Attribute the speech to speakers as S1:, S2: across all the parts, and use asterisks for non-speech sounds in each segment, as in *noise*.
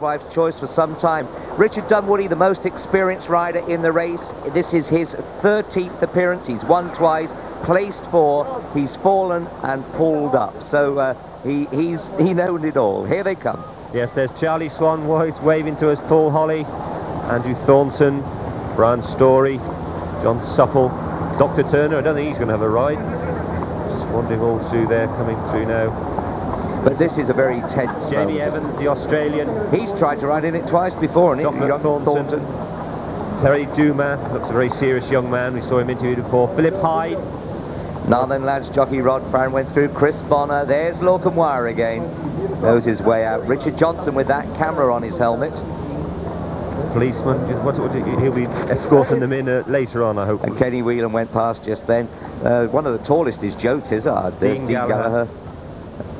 S1: wife's choice for some time. Richard Dunwoody, the most experienced rider in the race. This is his 13th appearance. He's won twice, placed four. He's fallen and pulled up. So uh, he, he's he known it all. Here they come.
S2: Yes, there's Charlie Swan waving to us, Paul Holley, Andrew Thornton, Brian Storey, John Supple, Dr. Turner. I don't think he's going to have a ride. Just wandering all through there, coming through now.
S1: But this is a very tense
S2: Jamie
S1: moment.
S2: Evans, the Australian.
S1: He's tried to ride in it twice before, and
S2: John
S1: he
S2: Thornton. Thierry Doumen looks a very serious young man. We saw him interviewed before. Philip Hyde.
S1: Northern Lads jockey Rod Fran went through. Chris Bonner. There's Lorcan Wyer again. Knows his way out. Richard Johnson with that camera on his helmet.
S2: Policeman. What, what, he'll be escorting them in uh, later on, I hope.
S1: And Kenny Whelan went past just then. Uh, one of the tallest is Joe Tizzard. There's
S2: Dean
S1: Dean
S2: Gallagher.
S1: Gallagher.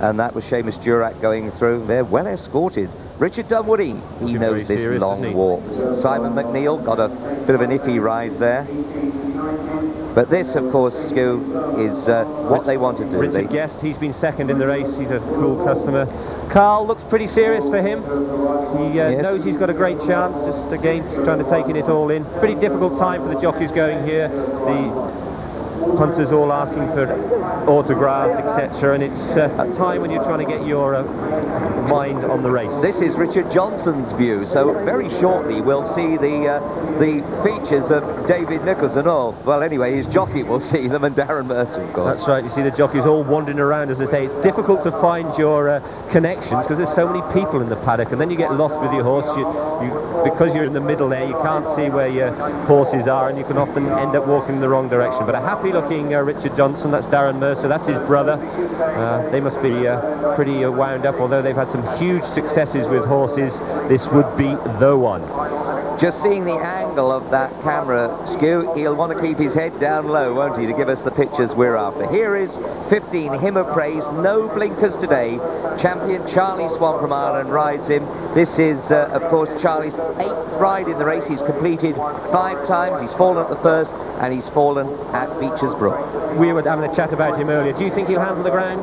S1: And that was Seamus Durack going through. They're well escorted. Richard Dunwoody, he
S2: Looking
S1: knows this
S2: serious,
S1: long walk. Simon McNeill got a bit of an iffy ride there. But this, of course, is uh, what they want to do.
S2: Richard Guest, he's been second in the race. He's a cool customer. Carl looks pretty serious for him. He uh,
S1: Yes.
S2: knows he's got a great chance, just again trying to take it all in. Pretty difficult time for the jockeys going here. The punters all asking for autographs, etc. And it's uh, a time when you're trying to get your uh, mind on the race.
S1: This is Richard Johnson's view. So very shortly we'll see the uh, the features of David Nicholson. Oh, well, anyway, his jockey will see them, and Darren Mercer, of course.
S2: That's right. You see the jockeys all wandering around, as I say. It's difficult to find your uh, connections because there's so many people in the paddock, and then you get lost with your horse. You, you, because you're in the middle there, you can't see where your horses are, and you can often end up walking in the wrong direction. But a happy-looking uh, Richard Johnson. That's Darren Mercer. That's his brother. Uh, they must be uh, pretty uh, wound up, although they've had some huge successes with horses. This would be the one.
S1: Just seeing the angle of that camera skew, he'll want to keep his head down low, won't he, to give us the pictures we're after. Here is 15, Him of Praise, no blinkers today. Champion Charlie Swan from Ireland rides him. This is, uh, of course, Charlie's eighth ride in the race. He's completed five times. He's fallen at the first, and he's fallen at Beecher's Brook.
S2: We were having a chat about him earlier. Do you think he'll handle the ground?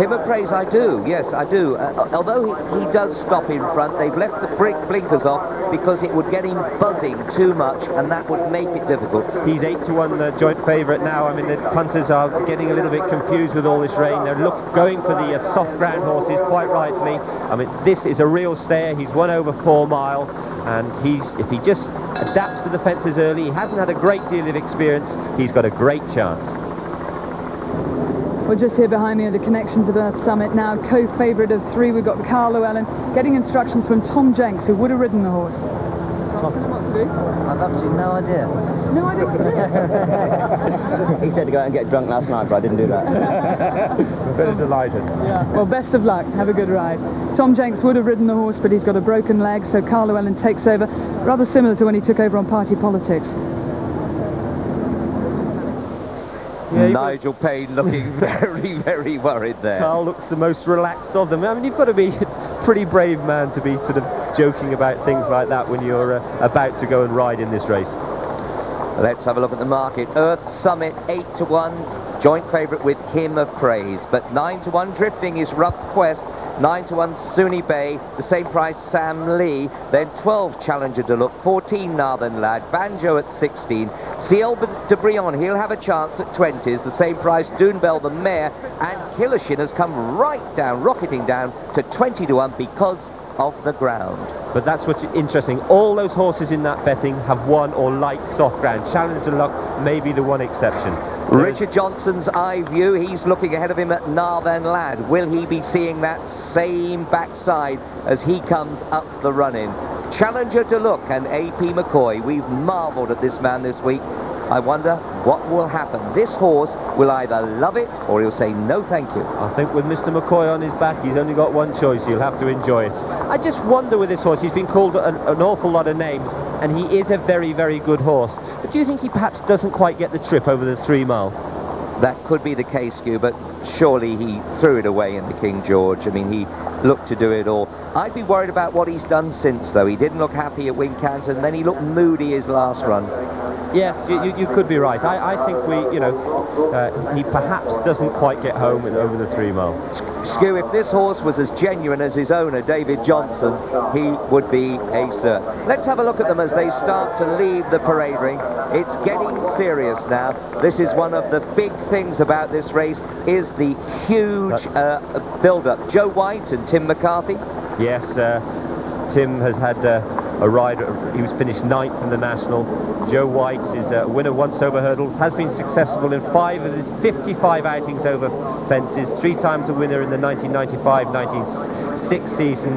S1: Him of praise, I do. Yes, I do. Uh, although he, he does stop in front, they've left the brink blinkers off because it would get him buzzing too much, and that would make it difficult.
S2: He's eight to one uh, joint favourite now. I mean, the punters are getting a little bit confused with all this rain. They're look, going for the uh, soft ground horses, quite rightly. I mean, this is a real stayer. He's won over four mile, and he's if he just adapts to the fences early, he hasn't had a great deal of experience. He's got a great chance.
S3: Well, just here behind me are the connections of Earth Summit now. Co-favourite of three, we've got Carl Llewellyn getting instructions from Tom Jenks, who would have ridden the horse.
S4: I've absolutely no idea.
S3: No idea what to do.
S4: He said to go out and get drunk last night, but I didn't do that. *laughs*
S2: Very delighted.
S3: Well, best of luck. Have a good ride. Tom Jenks would have ridden the horse, but he's got a broken leg, so Carl Llewellyn takes over, rather similar to when he took over on Party Politics.
S2: Yeah, you've
S1: Nigel Payne looking *laughs* very, very worried there.
S2: Carl looks the most relaxed of them. I mean, you've got to be a *laughs* pretty brave man to be sort of joking about things like that when you're uh, about to go and ride in this race.
S1: Let's have a look at the market. Earth Summit 8 to 1, joint favourite with Him of Praise. But 9 to 1 drifting is Rough Quest. 9 to 1 Suny Bay, the same price Samlee. Then 12 Challenger du Luc, 14 Northern Lad, Banjo at 16. Ciel de Brion, he'll have a chance at 20s, the same price Doonbell the mare. And Killishin has come right down, rocketing down to 20 to 1 because of the ground.
S2: But that's what's interesting. All those horses in that betting have won or light soft ground. Challenger du Luc may be the one exception.
S1: Richard Johnson's eye view, he's looking ahead of him at Northern Lad. Will he be seeing that same backside as he comes up the run-in? Challenger du Luc and AP McCoy. We've marvelled at this man this week. I wonder what will happen. This horse will either love it or he'll say no thank you.
S2: I think with Mr. McCoy on his back, he's only got one choice. He'll have to enjoy it. I just wonder with this horse, he's been called an, an awful lot of names, and he is a very, very good horse. But do you think he perhaps doesn't quite get the trip over the three mile?
S1: That could be the case, Stu, but surely he threw it away in the King George. I mean, he looked to do it all. I'd be worried about what he's done since, though. He didn't look happy at Wincanton, and then he looked moody his last run.
S2: Yes, you, you, you could be right. I, I think we, you know, uh, he perhaps doesn't quite get home in, over the three mile.
S1: Skew, if this horse was as genuine as his owner, David Johnson, he would be a cert. Let's have a look at them as they start to leave the parade ring. It's getting serious now. This is one of the big things about this race is the huge uh, build-up. Joe White and Tim McCarthy.
S2: Yes, uh, Tim has had uh, a ride. He was finished ninth in the National. Joe White is a winner once over hurdles, has been successful in five of his 55 outings over fences, three times a winner in the 1995-96 season.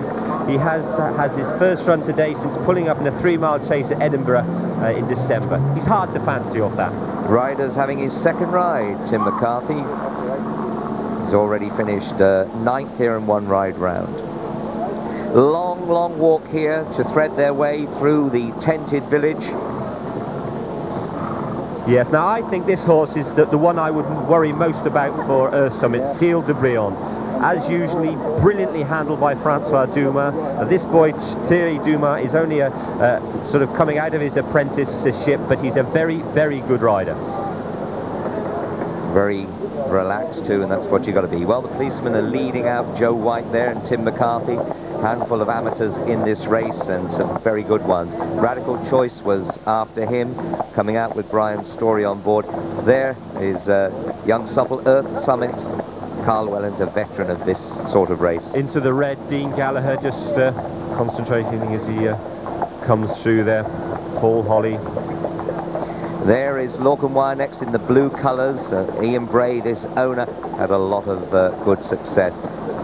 S2: He has uh, has his first run today since pulling up in a three-mile chase at Edinburgh uh, in December. He's hard to fancy off that.
S1: Riders having his second ride, Tim McCarthy. He's already finished uh, ninth here in one ride round. Long, long walk here to thread their way through the tented village.
S2: Yes, now I think this horse is the, the one I would worry most about for Earth Summit, Ciel de Brion. As usually, brilliantly handled by Francois Doumen. Uh, this boy, Thierry Doumen, is only a uh, sort of coming out of his apprenticeship, but he's a very, very good rider.
S1: Very relaxed too, and that's what you've got to be. Well, the policemen are leading out Joe White there and Tim McCarthy. Handful of amateurs in this race and some very good ones. Radical Choice was after him, coming out with Brian's Storey on board. There is uh, young Supple Earth Summit. Carl Llewellyn, a veteran of this sort of race.
S2: Into the red, Dean Gallagher just uh, concentrating as he uh, comes through there. Paul Holley
S1: there is Lorcan next in the blue colours. Uh, Ian Bray, this owner, had a lot of uh, good success.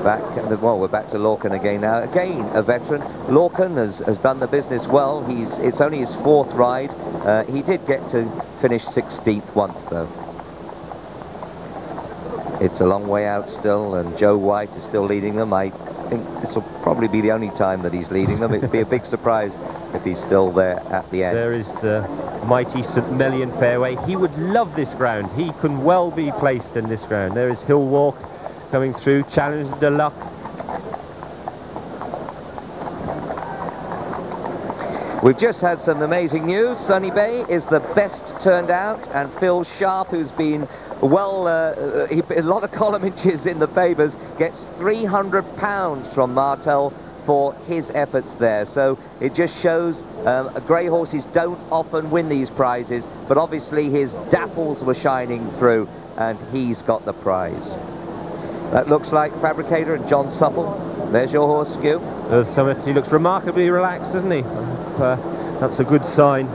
S1: Back, well, we're back to Lorcan again now. Again, a veteran. Lorcan has, has done the business well. He's It's only his fourth ride. Uh, he did get to finish 16th once, though. It's a long way out still, and Joe White is still leading them. I think this will probably be the only time that he's leading them. It'd be a big *laughs* surprise if he's still there at the end.
S2: There is the mighty St Mellion Fairway. He would love this ground. He can well be placed in this ground. There is Hill Walk coming through, Challenger du Luc.
S1: We've just had some amazing news. Suny Bay is the best turned out, and Phil Sharp, who's been well, uh, he, a lot of column inches in the papers, gets 300 pounds from Martell for his efforts there. So it just shows um, grey horses don't often win these prizes, but obviously his dapples were shining through and he's got the prize. That looks like Fabricator and John Supple. There's your horse, Skew.
S2: Earth Summit, he looks remarkably relaxed, doesn't he? Uh, that's a good sign.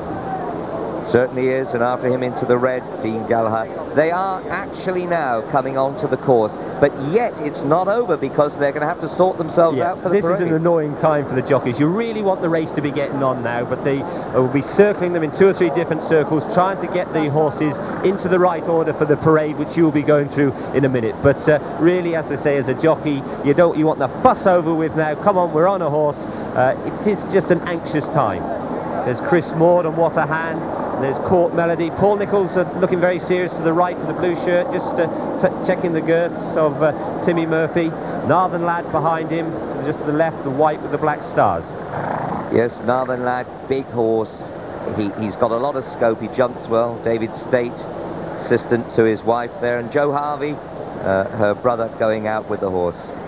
S1: Certainly is, and after him into the red, Dean Gallagher. They are actually now coming onto the course, but yet it's not over because they're going to have to sort themselves
S2: yeah,
S1: out for the
S2: This
S1: parade.
S2: is an annoying time for the jockeys. You really want the race to be getting on now, but they will be circling them in two or three different circles, trying to get the horses into the right order for the parade, which you'll be going through in a minute. But uh, really, as I say, as a jockey, you don't you want the fuss over with now. Come on, we're on a horse. Uh, it is just an anxious time. There's Chris Maude and What a Hand. There's Court Melody. Paul Nicholls looking very serious to the right in the blue shirt, just uh, checking the girths of uh, Timmy Murphy. Northern Lad behind him, to just to the left, the white with the black stars.
S1: Yes, Northern Lad, big horse. He, he's got a lot of scope. He jumps well. David State, assistant to his wife there. And Joe Harvey, uh, her brother, going out with the horse.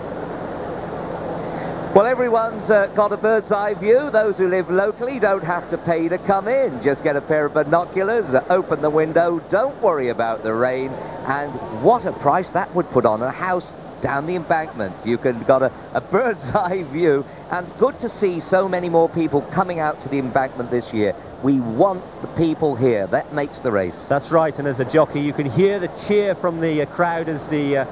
S1: Well, everyone's uh, got a bird's eye view. Those who live locally don't have to pay to come in. Just get a pair of binoculars, open the window, don't worry about the rain. And what a price that would put on a house down the embankment. You can got a, a bird's *laughs* eye view. And good to see so many more people coming out to the embankment this year. We want the people here. That makes the race.
S2: That's right. And as a jockey, you can hear the cheer from the uh, crowd as the uh,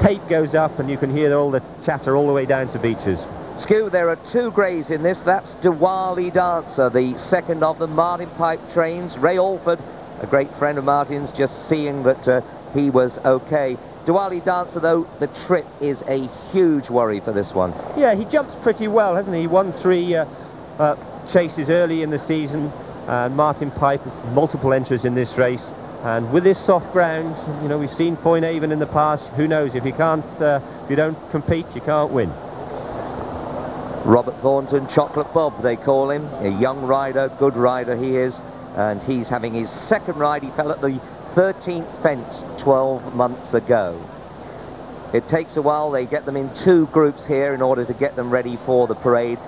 S2: tape goes up and you can hear all the chatter all the way down to Becher's.
S1: Skew, there are two greys in this. That's Diwali Dancer, the second of the Martin Pipe trains. Ray Alford, a great friend of Martin's, just seeing that uh, he was okay. Diwali Dancer, though, the trip is a huge worry for this one.
S2: Yeah, he jumps pretty well, hasn't he? He won three uh, uh, chases early in the season. And Martin Pipe, multiple entries in this race. And with this soft ground, you know, we've seen Point Avon in the past. Who knows? If you can't, uh, if you don't compete, you can't win.
S1: Robert Thornton, Chocolate Bob, they call him. A young rider, good rider he is. And he's having his second ride. He fell at the 13th fence 12 months ago. It takes a while. They get them in two groups here in order to get them ready for the parade.